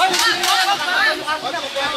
Ay,